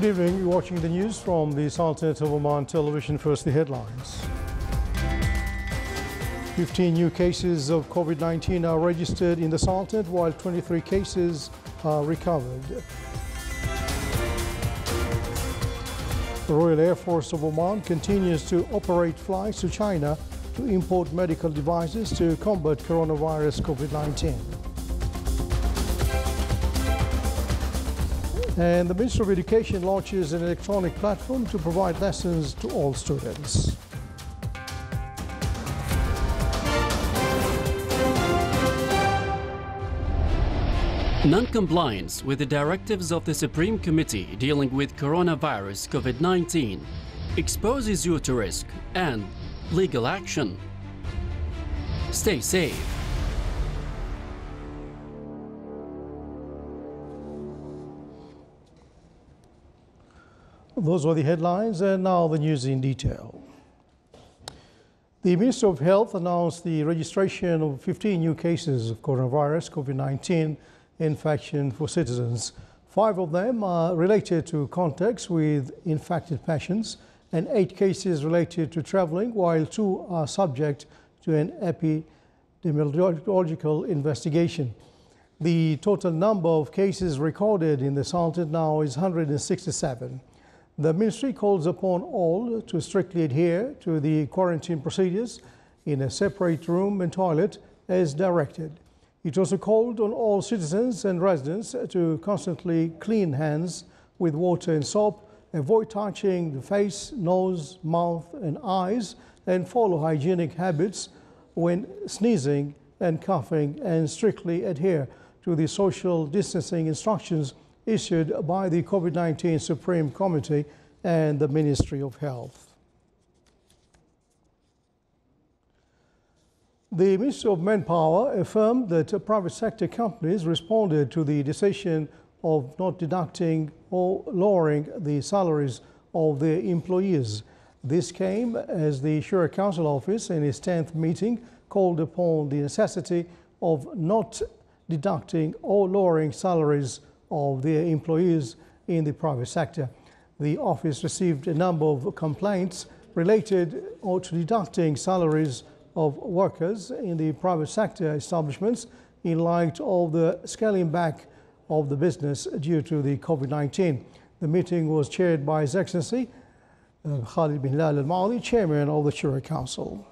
Good evening. You're watching the news from the Sultanate of Oman television. First, the headlines. 15 new cases of COVID-19 are registered in the Sultanate, while 23 cases are recovered. The Royal Air Force of Oman continues to operate flights to China to import medical devices to combat coronavirus COVID-19. And the Ministry of Education launches an electronic platform to provide lessons to all students. Non-compliance with the directives of the Supreme Committee dealing with coronavirus COVID-19 exposes you to risk and legal action. Stay safe. Those were the headlines, and now the news in detail. The Minister of Health announced the registration of 15 new cases of coronavirus COVID-19 infection for citizens. Five of them are related to contacts with infected patients, and eight cases related to traveling, while two are subject to an epidemiological investigation. The total number of cases recorded in the Sultanate now is 167. The ministry calls upon all to strictly adhere to the quarantine procedures in a separate room and toilet as directed. It also called on all citizens and residents to constantly clean hands with water and soap, avoid touching the face, nose, mouth and eyes, and follow hygienic habits when sneezing and coughing and strictly adhere to the social distancing instructions issued by the COVID-19 Supreme Committee and the Ministry of Health. The Ministry of Manpower affirmed that private sector companies responded to the decision of not deducting or lowering the salaries of their employees. This came as the Shura Council Office in its 10th meeting called upon the necessity of not deducting or lowering salaries of their employees in the private sector. The office received a number of complaints related to deducting salaries of workers in the private sector establishments in light of the scaling back of the business due to the COVID-19. The meeting was chaired by His Excellency uh, Khalid bin Hilal al-Maawali, Chairman of the Shura Council.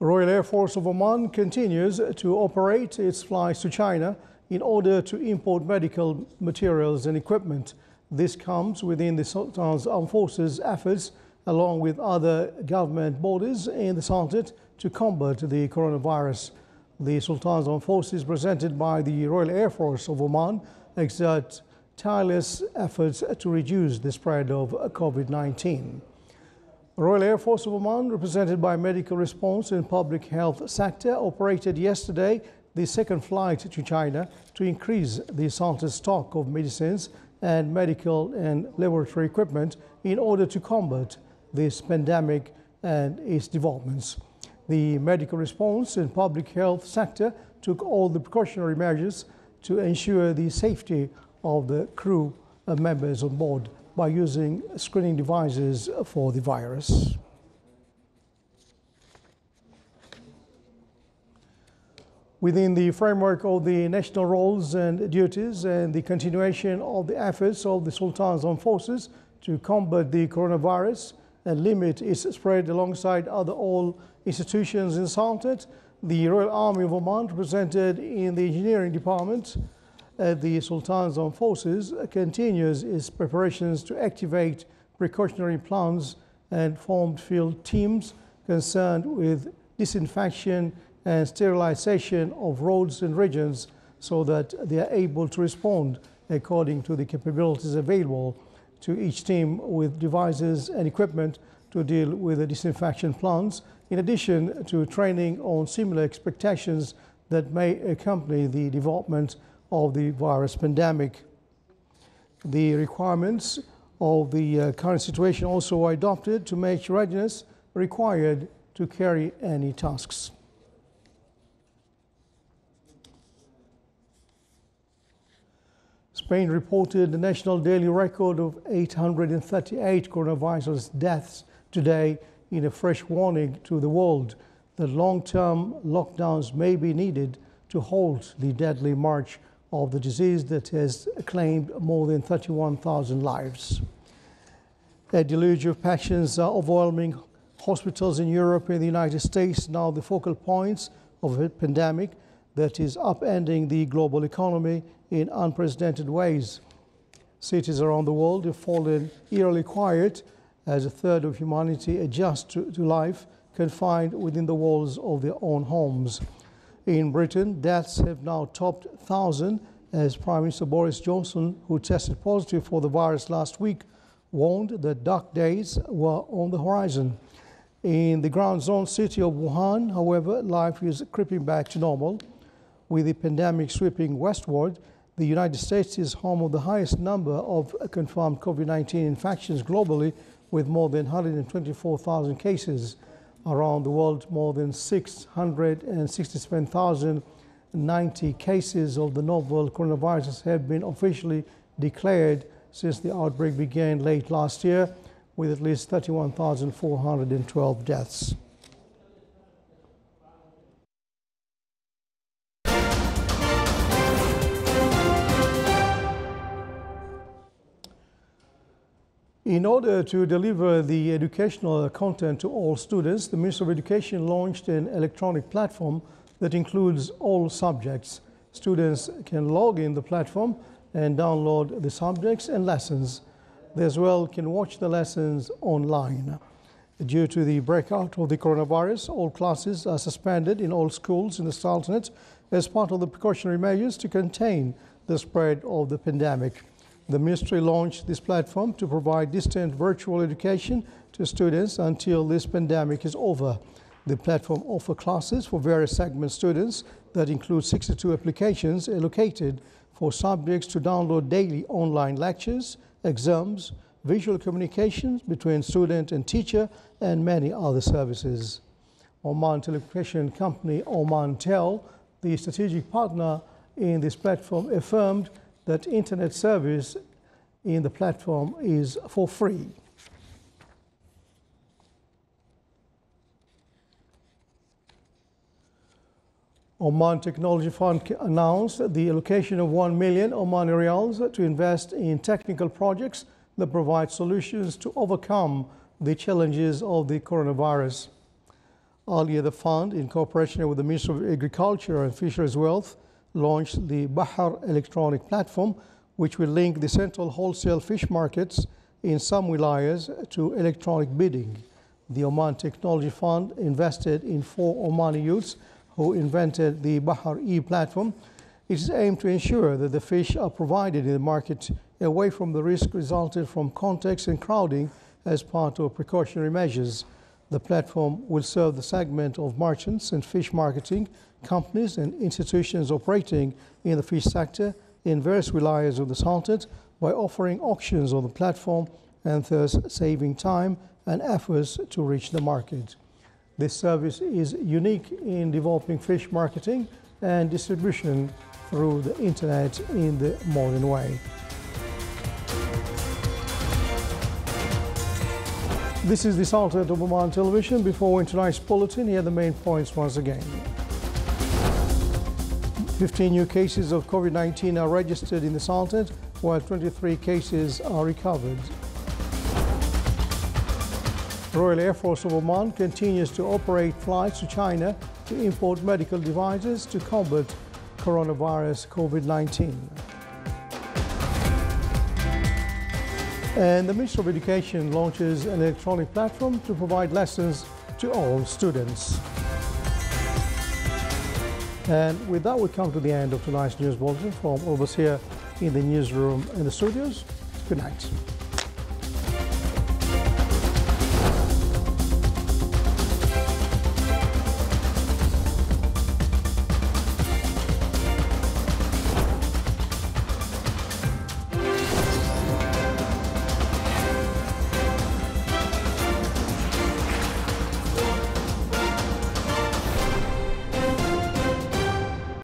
The Royal Air Force of Oman continues to operate its flights to China in order to import medical materials and equipment. This comes within the Sultan's Armed Forces efforts along with other government bodies in the Sultanate to combat the coronavirus. The Sultan's Armed Forces presented by the Royal Air Force of Oman exert tireless efforts to reduce the spread of COVID-19. Royal Air Force of Oman, represented by Medical Response and Public Health Sector, operated yesterday the second flight to China to increase the Sultan's stock of medicines and medical and laboratory equipment in order to combat this pandemic and its developments. The medical response and public health sector took all the precautionary measures to ensure the safety of the crew members on board by using screening devices for the virus. Within the framework of the national roles and duties and the continuation of the efforts of the Sultan's Armed Forces to combat the coronavirus and limit its spread alongside other all institutions in Sultanate, the Royal Army of Oman represented in the engineering department Uh, the Sultan's Armed Forces continues its preparations to activate precautionary plans and formed field teams concerned with disinfection and sterilization of roads and regions so that they are able to respond according to the capabilities available to each team with devices and equipment to deal with the disinfection plans, in addition to training on similar expectations that may accompany the development of the virus pandemic. The requirements of the uh, current situation also are adopted to make readiness required to carry any tasks. Spain reported a national daily record of 838 coronavirus deaths today in a fresh warning to the world that long-term lockdowns may be needed to halt the deadly march of the disease that has claimed more than 31,000 lives. A deluge of patients are overwhelming hospitals in Europe and the United States, now the focal points of a pandemic that is upending the global economy in unprecedented ways. Cities around the world have fallen eerily quiet as a third of humanity adjusts to, to life confined within the walls of their own homes. In Britain, deaths have now topped 1,000 as Prime Minister Boris Johnson, who tested positive for the virus last week, warned that dark days were on the horizon. In the ground zone city of Wuhan, however, life is creeping back to normal. With the pandemic sweeping westward, the United States is home of the highest number of confirmed COVID-19 infections globally with more than 124,000 cases. Around the world, more than 667,090 cases of the novel coronavirus have been officially declared since the outbreak began late last year, with at least 31,412 deaths. In order to deliver the educational content to all students, the Ministry of Education launched an electronic platform that includes all subjects. Students can log in the platform and download the subjects and lessons. They as well can watch the lessons online. Due to the breakout of the coronavirus, all classes are suspended in all schools in the Sultanate as part of the precautionary measures to contain the spread of the pandemic. The ministry launched this platform to provide distant virtual education to students until this pandemic is over. The platform offers classes for various segment students that include 62 applications allocated for subjects to download daily online lectures, exams, visual communications between student and teacher, and many other services. Oman telecommunication company Omantel, the strategic partner in this platform, affirmed that internet service in the platform is for free. Oman Technology Fund announced the allocation of 1 million Omani riyals to invest in technical projects that provide solutions to overcome the challenges of the coronavirus. Earlier, the fund, in cooperation with the Ministry of Agriculture and Fisheries Wealth, launched the Bahar electronic platform, which will link the central wholesale fish markets in some wilayas to electronic bidding. The Oman Technology Fund invested in four Omani youths who invented the Bahar E platform. It is aimed to ensure that the fish are provided in the market away from the risk resulted from context and crowding as part of precautionary measures. The platform will serve the segment of merchants and fish marketing companies and institutions operating in the fish sector in various wilayas of the Sultanate by offering auctions on the platform and thus saving time and efforts to reach the market. This service is unique in developing fish marketing and distribution through the internet in the modern way. This is the Sultanate of Oman Television. Before tonight's bulletin, here are the main points once again. 15 new cases of COVID-19 are registered in the Sultanate, while 23 cases are recovered. Royal Air Force of Oman continues to operate flights to China to import medical devices to combat coronavirus COVID-19. And the Ministry of Education launches an electronic platform to provide lessons to all students. And with that, we come to the end of tonight's news bulletin from here in the newsroom in the studios. Good night.